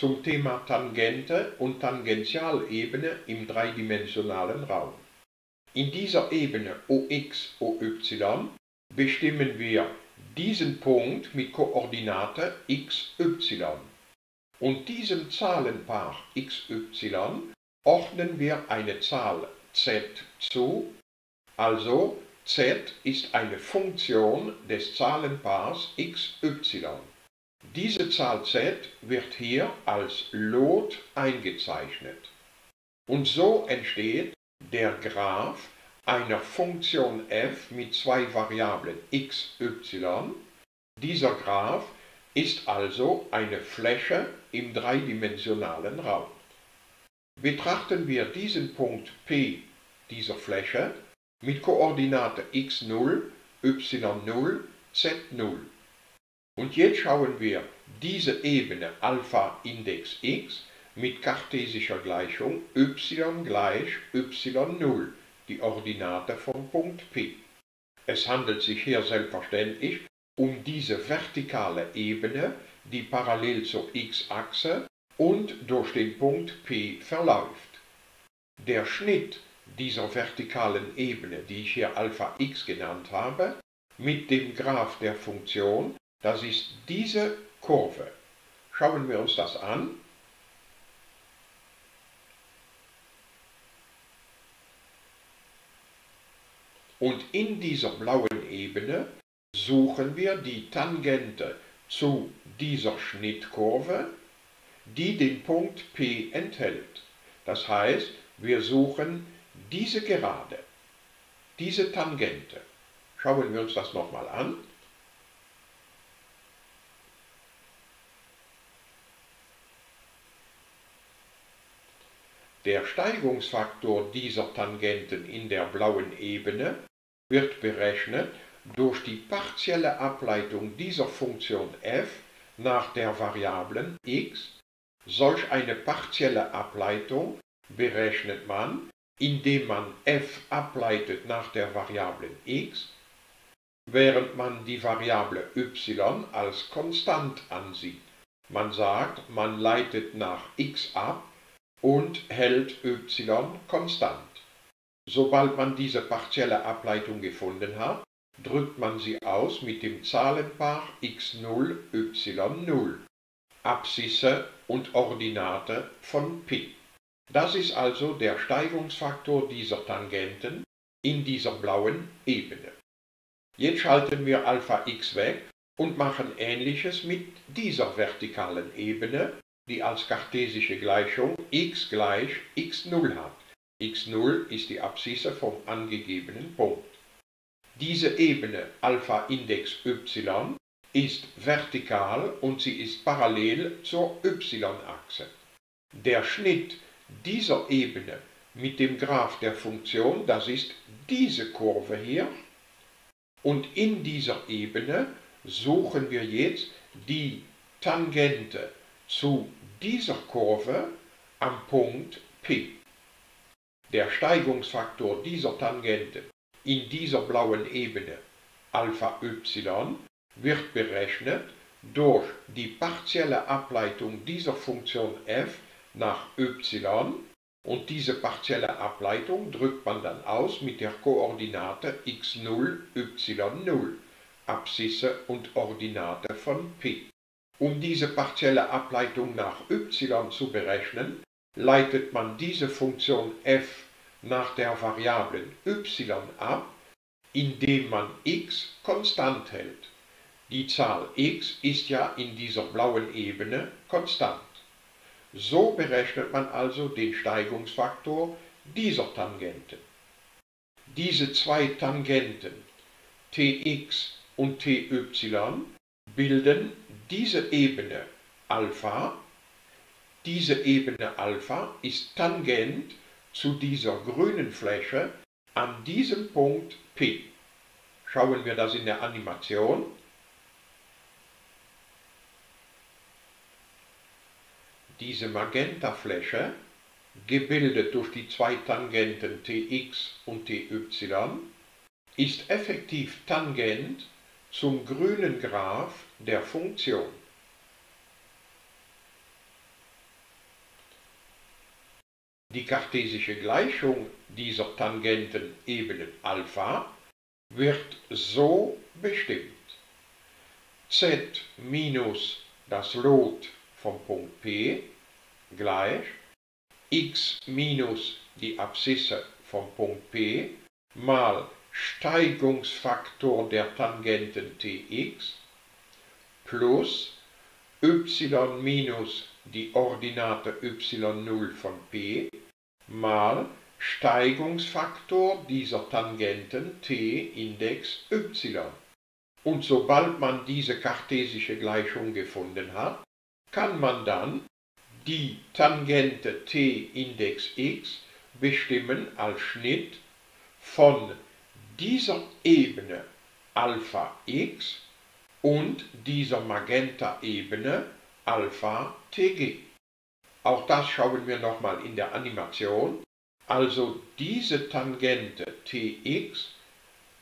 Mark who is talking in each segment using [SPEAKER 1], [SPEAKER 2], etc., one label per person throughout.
[SPEAKER 1] zum Thema Tangente und Tangentialebene im dreidimensionalen Raum. In dieser Ebene OX, OY bestimmen wir diesen Punkt mit Koordinate XY. Und diesem Zahlenpaar XY ordnen wir eine Zahl z zu, also z ist eine Funktion des Zahlenpaars xy. Diese Zahl z wird hier als Lot eingezeichnet. Und so entsteht der Graph einer Funktion f mit zwei Variablen x, y. Dieser Graph ist also eine Fläche im dreidimensionalen Raum. Betrachten wir diesen Punkt P dieser Fläche mit Koordinate x0, y0, z0. Und jetzt schauen wir diese Ebene Alpha Index x mit kartesischer Gleichung y gleich y0 die Ordinate vom Punkt P. Es handelt sich hier selbstverständlich um diese vertikale Ebene, die parallel zur x-Achse und durch den Punkt P verläuft. Der Schnitt dieser vertikalen Ebene, die ich hier Alpha x genannt habe, mit dem Graph der Funktion, das ist diese Kurve. Schauen wir uns das an. Und in dieser blauen Ebene suchen wir die Tangente zu dieser Schnittkurve, die den Punkt P enthält. Das heißt, wir suchen diese Gerade, diese Tangente. Schauen wir uns das nochmal an. Der Steigungsfaktor dieser Tangenten in der blauen Ebene wird berechnet durch die partielle Ableitung dieser Funktion f nach der Variablen x. Solch eine partielle Ableitung berechnet man, indem man f ableitet nach der Variablen x, während man die Variable y als konstant ansieht. Man sagt, man leitet nach x ab und hält y konstant. Sobald man diese partielle Ableitung gefunden hat, drückt man sie aus mit dem Zahlenpaar x0, y0, Abszisse und Ordinate von P. Das ist also der Steigungsfaktor dieser Tangenten in dieser blauen Ebene. Jetzt schalten wir Alpha x weg und machen ähnliches mit dieser vertikalen Ebene, die als kartesische Gleichung x gleich x0 hat x0 ist die Abszisse vom angegebenen Punkt. Diese Ebene Alpha Index y ist vertikal und sie ist parallel zur y-Achse. Der Schnitt dieser Ebene mit dem Graph der Funktion, das ist diese Kurve hier, und in dieser Ebene suchen wir jetzt die Tangente zu dieser Kurve am Punkt P. Der Steigungsfaktor dieser Tangente in dieser blauen Ebene Alpha y wird berechnet durch die partielle Ableitung dieser Funktion f nach y und diese partielle Ableitung drückt man dann aus mit der Koordinate x0, y0, Abszisse und Ordinate von p. Um diese partielle Ableitung nach y zu berechnen, leitet man diese Funktion f nach der Variablen y ab, indem man x konstant hält. Die Zahl x ist ja in dieser blauen Ebene konstant. So berechnet man also den Steigungsfaktor dieser Tangenten. Diese zwei Tangenten tx und ty bilden diese Ebene Alpha diese Ebene Alpha ist tangent zu dieser grünen Fläche an diesem Punkt P. Schauen wir das in der Animation. Diese Magentafläche, gebildet durch die zwei Tangenten Tx und Ty, ist effektiv tangent zum grünen Graph der Funktion. Die kartesische Gleichung dieser Tangentenebene Alpha wird so bestimmt. Z minus das Lot vom Punkt P gleich x minus die Abszisse vom Punkt P mal Steigungsfaktor der Tangenten Tx plus y minus die Ordinate y0 von P mal Steigungsfaktor dieser Tangenten t Index y. Und sobald man diese kartesische Gleichung gefunden hat, kann man dann die Tangente t Index x bestimmen als Schnitt von dieser Ebene Alpha x und dieser Magenta-Ebene Alpha tg. Auch das schauen wir nochmal in der Animation. Also diese Tangente Tx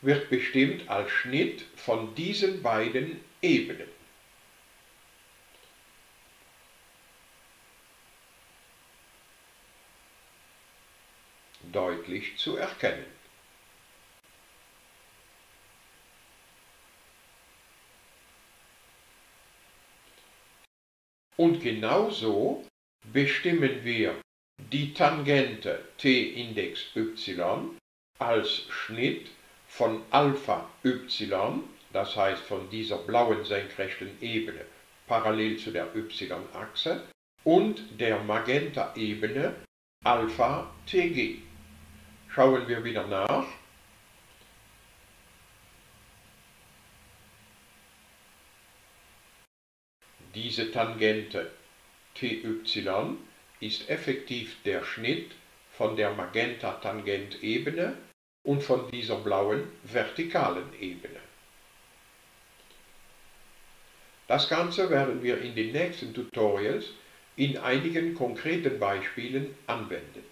[SPEAKER 1] wird bestimmt als Schnitt von diesen beiden Ebenen. Deutlich zu erkennen. Und genauso bestimmen wir die Tangente t-Index y als Schnitt von Alpha y, das heißt von dieser blauen senkrechten Ebene parallel zu der y-Achse, und der Magenta-Ebene Alpha tg. Schauen wir wieder nach. Diese Tangente ty ist effektiv der Schnitt von der Magenta-Tangentebene und von dieser blauen vertikalen Ebene. Das Ganze werden wir in den nächsten Tutorials in einigen konkreten Beispielen anwenden.